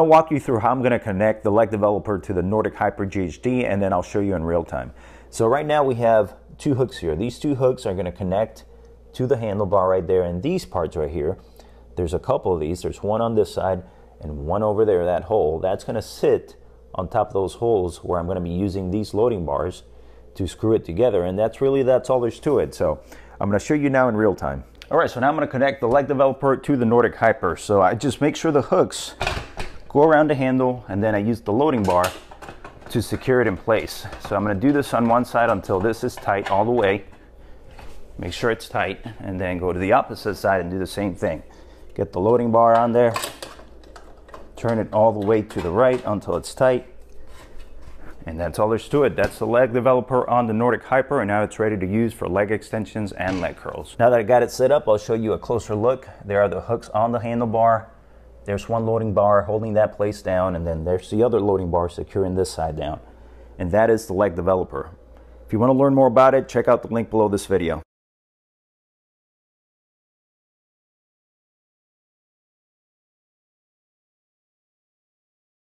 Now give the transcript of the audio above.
to walk you through how I'm going to connect the leg developer to the Nordic Hyper GHD and then I'll show you in real time. So right now we have two hooks here. These two hooks are going to connect to the handlebar right there and these parts right here. There's a couple of these. There's one on this side and one over there, that hole. That's going to sit on top of those holes where I'm going to be using these loading bars to screw it together. And that's really, that's all there's to it. So I'm going to show you now in real time. All right, so now I'm going to connect the leg developer to the Nordic Hyper. So I just make sure the hooks go around the handle and then I use the loading bar to secure it in place. So I'm going to do this on one side until this is tight all the way. Make sure it's tight and then go to the opposite side and do the same thing. Get the loading bar on there, turn it all the way to the right until it's tight. And that's all there's to it. That's the leg developer on the Nordic Hyper and now it's ready to use for leg extensions and leg curls. Now that I got it set up, I'll show you a closer look. There are the hooks on the handlebar. There's one loading bar holding that place down and then there's the other loading bar securing this side down. And that is the leg developer. If you want to learn more about it, check out the link below this video.